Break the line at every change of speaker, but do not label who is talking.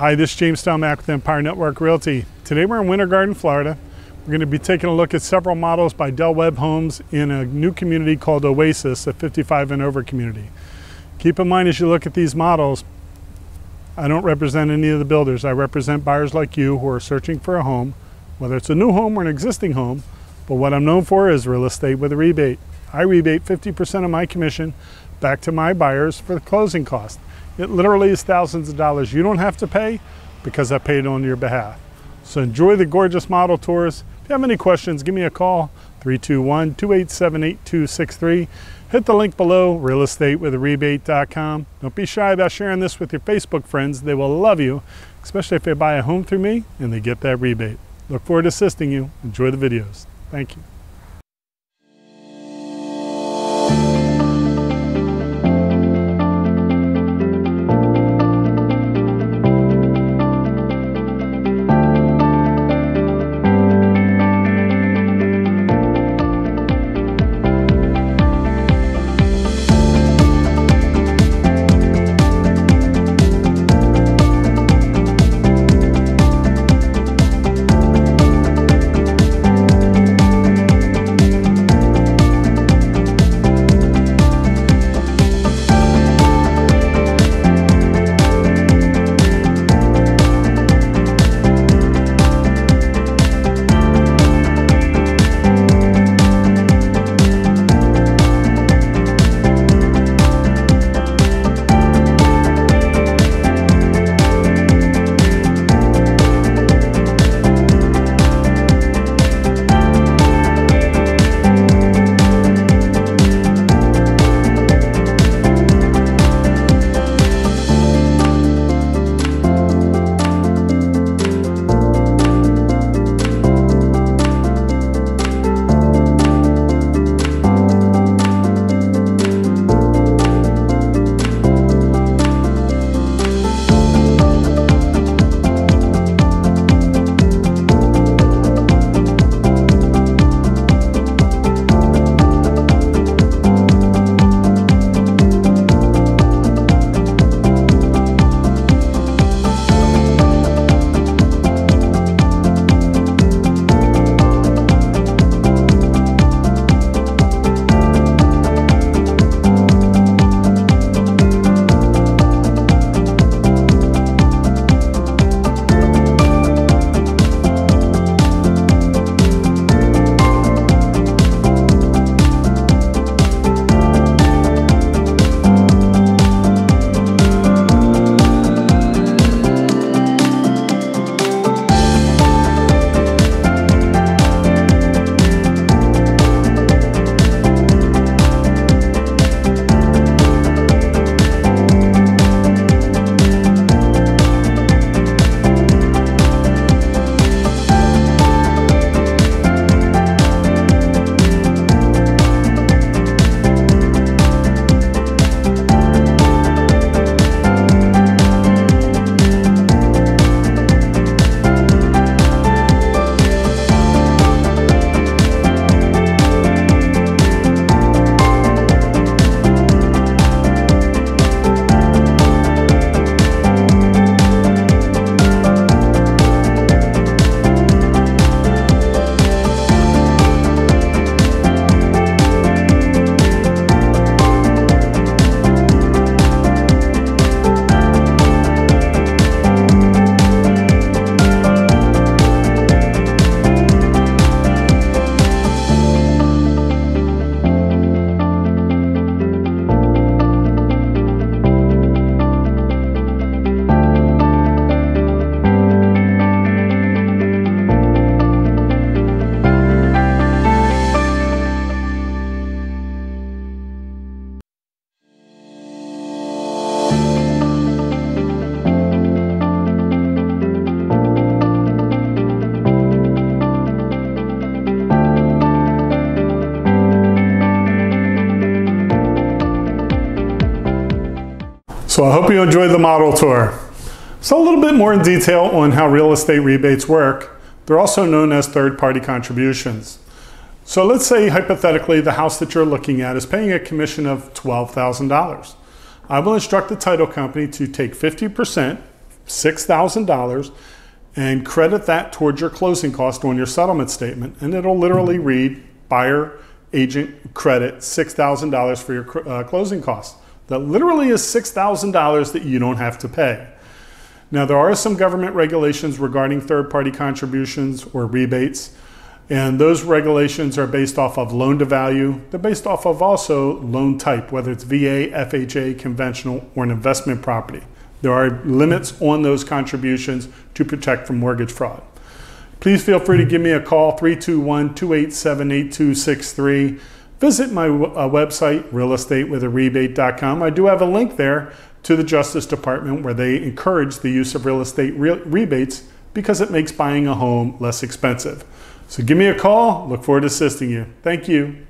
Hi, this is James Stelmack with Empire Network Realty. Today we're in Winter Garden, Florida. We're going to be taking a look at several models by Del Webb Homes in a new community called Oasis, a 55 and over community. Keep in mind as you look at these models, I don't represent any of the builders. I represent buyers like you who are searching for a home, whether it's a new home or an existing home. But what I'm known for is real estate with a rebate. I rebate 50% of my commission back to my buyers for the closing cost. It literally is thousands of dollars you don't have to pay because I paid on your behalf. So enjoy the gorgeous model tours. If you have any questions, give me a call, 321-287-8263. Hit the link below, realestatewitharebate.com. Don't be shy about sharing this with your Facebook friends. They will love you, especially if they buy a home through me and they get that rebate. Look forward to assisting you. Enjoy the videos. Thank you. So I hope you enjoyed the model tour. So a little bit more in detail on how real estate rebates work. They're also known as third-party contributions. So let's say hypothetically the house that you're looking at is paying a commission of $12,000. I will instruct the title company to take 50%, $6,000 and credit that towards your closing cost on your settlement statement. And it'll literally read buyer agent credit $6,000 for your uh, closing costs. That literally is $6,000 that you don't have to pay. Now, there are some government regulations regarding third party contributions or rebates. And those regulations are based off of loan to value. They're based off of also loan type, whether it's VA, FHA, conventional, or an investment property. There are limits on those contributions to protect from mortgage fraud. Please feel free to give me a call, 321 287 8263. Visit my uh, website, realestatewitharebate.com. I do have a link there to the Justice Department where they encourage the use of real estate re- rebates because it makes buying a home less expensive. So give me a call. Look forward to assisting you. Thank you.